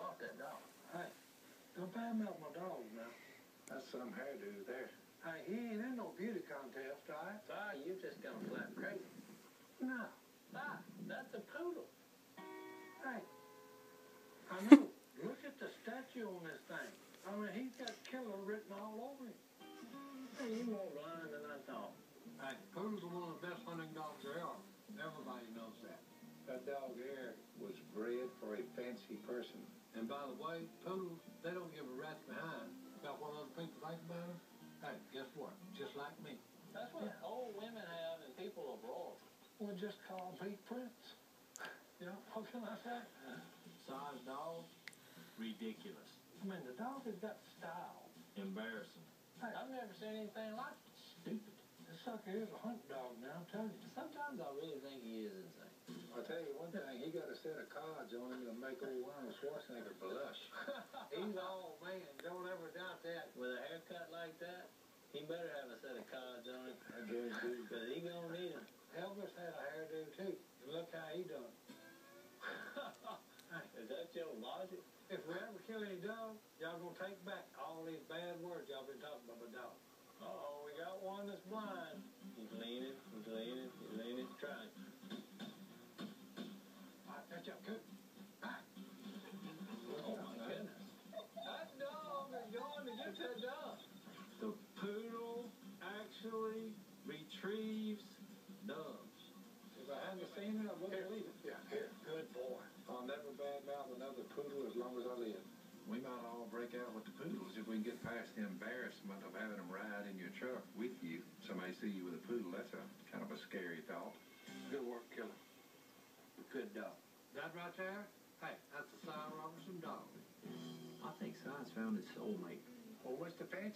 bought that dog. Hey, don't badmouth my dog now. That's some hairdo there. Hey, he ain't in no beauty contest, all right? Sorry, you just gone flat crazy. No. Ah, that's a poodle. Hey, I know. Look at the statue on this thing. I mean, he's got killer written all over him. Hey, you more blind than I thought. Hey, poodles are one of the best hunting dogs there are. Everybody knows that. That dog there was bred for a fancy person. And by the way, poodles, they don't give a rat's behind about what other people think about them. Hey, guess what? Just like me. That's what old women have and people royalty. We'll just call Pete Prince. You know, what can I say? Si's dog, ridiculous, I mean, the dog has got style. embarrassing, Hey, I've never seen anything like it. stupid. this sucker is a hunt dog now, I'm telling you. Sometimes I really think he is insane. I'll tell you one thing, he got a set of cards on him that'll make old Arnold Schwarzenegger blush. He's all man. Don't ever doubt that. With a haircut like that, he better have a set of cards on him. I guarantee. Because he gonna need them. Elvis had a hairdo too. Look how he done. Is that your logic? If we ever kill any dog, y'all gonna take back all these bad words y'all been talking about my dog. Oh, we got one that's blind. He's leaning, he's leaning, he's leaning, trying. Going to get that dog. The poodle actually retrieves doves. If I hadn't seen it, I wouldn't believe it. Yeah, here. Good boy. I'll never badmouth another poodle as long as I live. We might all break out with the poodles if we can get past the embarrassment of having them ride in your truck with you. Somebody see you with a poodle, that's a kind of a scary thought. Good work, killer. Good dog. That right there? Hey, that's a Si Robertson dog. I think Si's found his soulmate. Well, what's the Fancy